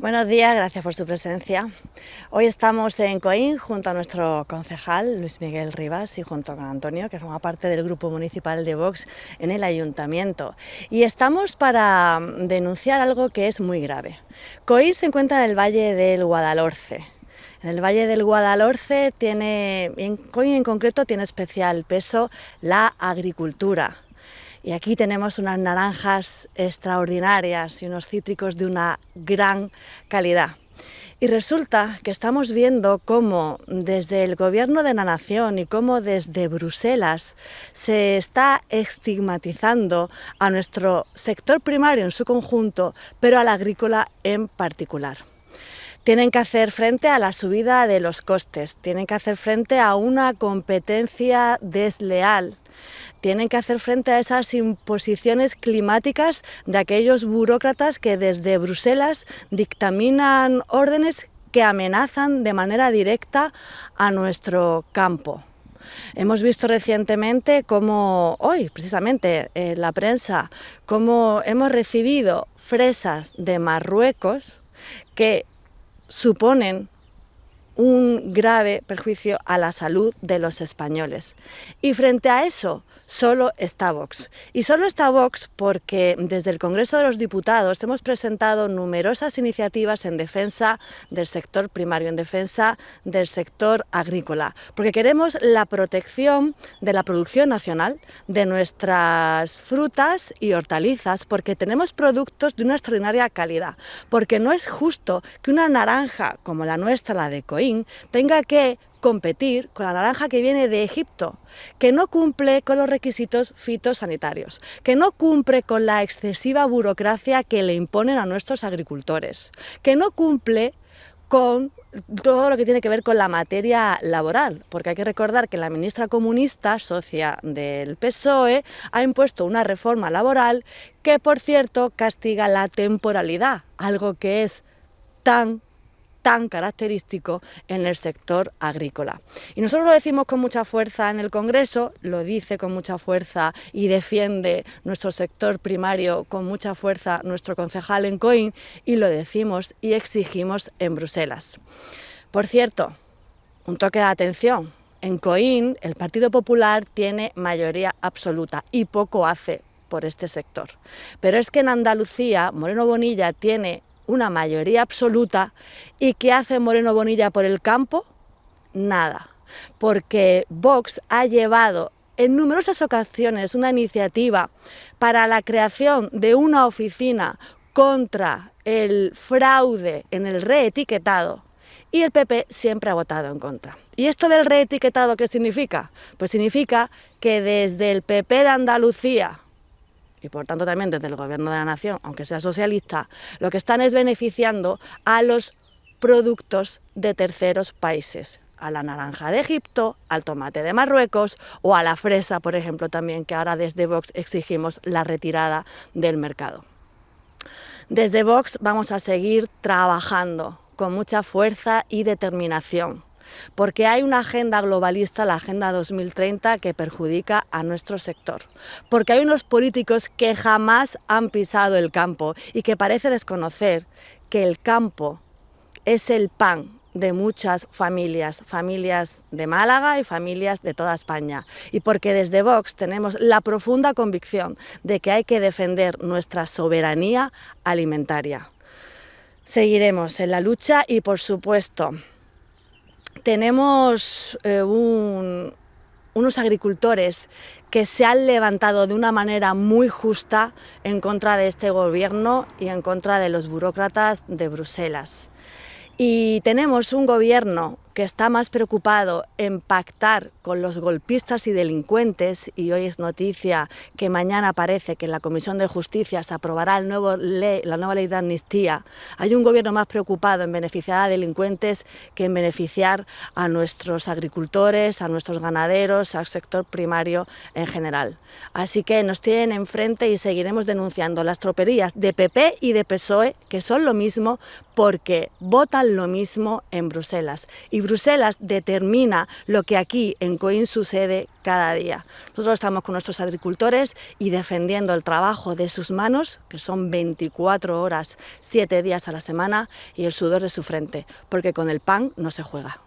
Buenos días, gracias por su presencia. Hoy estamos en Coín junto a nuestro concejal Luis Miguel Rivas y junto con Antonio, que forma parte del grupo municipal de Vox en el ayuntamiento. Y estamos para denunciar algo que es muy grave. Coín se encuentra en el valle del Guadalhorce. En el Valle del Guadalhorce tiene, en Coín en concreto, tiene especial peso la agricultura y aquí tenemos unas naranjas extraordinarias y unos cítricos de una gran calidad. Y resulta que estamos viendo cómo desde el gobierno de la nación y cómo desde Bruselas se está estigmatizando a nuestro sector primario en su conjunto, pero al agrícola en particular. Tienen que hacer frente a la subida de los costes, tienen que hacer frente a una competencia desleal tienen que hacer frente a esas imposiciones climáticas de aquellos burócratas que desde Bruselas dictaminan órdenes que amenazan de manera directa a nuestro campo. Hemos visto recientemente cómo hoy, precisamente en la prensa, cómo hemos recibido fresas de Marruecos que suponen un grave perjuicio a la salud de los españoles. Y frente a eso, solo está Vox. Y solo está Vox porque desde el Congreso de los Diputados hemos presentado numerosas iniciativas en defensa del sector primario, en defensa del sector agrícola, porque queremos la protección de la producción nacional, de nuestras frutas y hortalizas, porque tenemos productos de una extraordinaria calidad, porque no es justo que una naranja como la nuestra, la de Coín, tenga que competir con la naranja que viene de Egipto, que no cumple con los requisitos fitosanitarios, que no cumple con la excesiva burocracia que le imponen a nuestros agricultores, que no cumple con todo lo que tiene que ver con la materia laboral, porque hay que recordar que la ministra comunista, socia del PSOE, ha impuesto una reforma laboral que, por cierto, castiga la temporalidad, algo que es tan tan característico en el sector agrícola. Y nosotros lo decimos con mucha fuerza en el Congreso, lo dice con mucha fuerza y defiende nuestro sector primario con mucha fuerza nuestro concejal en COIN y lo decimos y exigimos en Bruselas. Por cierto, un toque de atención. En COIN el Partido Popular tiene mayoría absoluta y poco hace por este sector. Pero es que en Andalucía Moreno Bonilla tiene una mayoría absoluta. ¿Y qué hace Moreno Bonilla por el campo? Nada, porque Vox ha llevado en numerosas ocasiones una iniciativa para la creación de una oficina contra el fraude en el reetiquetado y el PP siempre ha votado en contra. ¿Y esto del reetiquetado qué significa? Pues significa que desde el PP de Andalucía y por tanto también desde el Gobierno de la Nación, aunque sea socialista, lo que están es beneficiando a los productos de terceros países, a la naranja de Egipto, al tomate de Marruecos o a la fresa, por ejemplo, también que ahora desde Vox exigimos la retirada del mercado. Desde Vox vamos a seguir trabajando con mucha fuerza y determinación porque hay una agenda globalista, la Agenda 2030, que perjudica a nuestro sector, porque hay unos políticos que jamás han pisado el campo y que parece desconocer que el campo es el pan de muchas familias, familias de Málaga y familias de toda España. Y porque desde Vox tenemos la profunda convicción de que hay que defender nuestra soberanía alimentaria. Seguiremos en la lucha y, por supuesto, tenemos eh, unos agricultores que se han levantado de una manera muy justa en contra de este gobierno y en contra de los burócratas de Bruselas. Y tenemos un gobierno que está más preocupado en pactar con los golpistas y delincuentes, y hoy es noticia que mañana parece que en la Comisión de Justicia se aprobará la nueva ley de amnistía, hay un gobierno más preocupado en beneficiar a delincuentes que en beneficiar a nuestros agricultores, a nuestros ganaderos, al sector primario en general. Así que nos tienen enfrente y seguiremos denunciando las troperías de PP y de PSOE, que son lo mismo porque votan lo mismo en Bruselas. Y Bruselas determina lo que aquí en Coín sucede cada día. Nosotros estamos con nuestros agricultores y defendiendo el trabajo de sus manos, que son 24 horas, 7 días a la semana, y el sudor de su frente, porque con el pan no se juega.